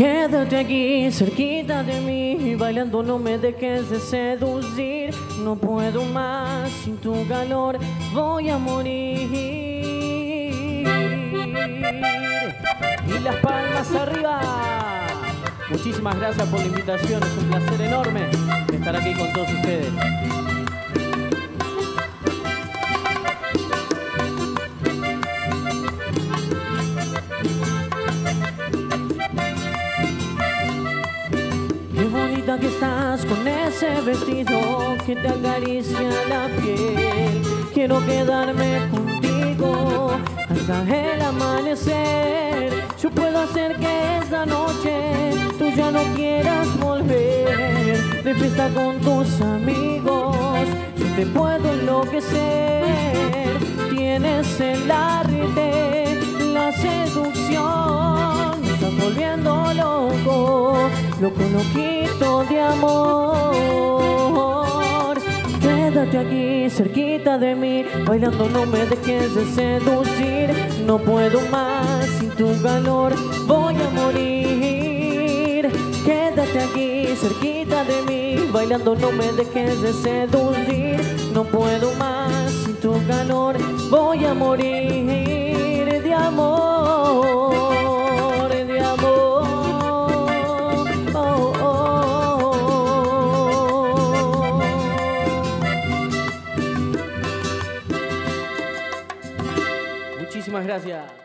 Quédate aquí cerquita de mí, bailando no me dejes de seducir. No puedo más sin tu calor, voy a morir. Y las palmas arriba. Muchísimas gracias por la invitación, es un placer enorme estar aquí con todos ustedes. Que estás con ese vestido que te acaricia la piel. Quiero quedarme contigo hasta el amanecer. Yo puedo hacer que esta noche tú ya no quieras volver de fiesta con tus amigos. Yo te puedo enloquecer. Tienes el arte, loco, loquito de amor. Quédate aquí cerquita de mí, bailando no me dejes de seducir. No puedo más sin tu calor, voy a morir. Quédate aquí cerquita de mí, bailando no me dejes de seducir. No puedo más sin tu calor, voy a morir Muchísimas gracias.